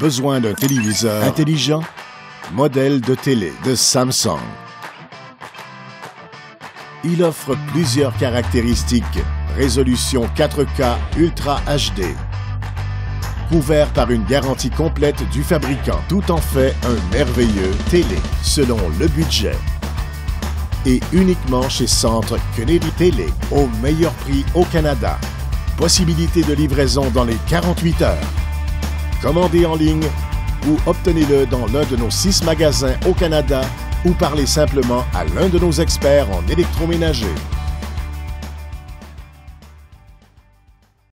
Besoin d'un téléviseur intelligent? Modèle de télé de Samsung. Il offre plusieurs caractéristiques. Résolution 4K Ultra HD. Couvert par une garantie complète du fabricant. Tout en fait un merveilleux télé, selon le budget. Et uniquement chez Centre Kennedy Télé, au meilleur prix au Canada. Possibilité de livraison dans les 48 heures. Commandez en ligne ou obtenez-le dans l'un de nos six magasins au Canada ou parlez simplement à l'un de nos experts en électroménager.